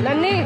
नन्नी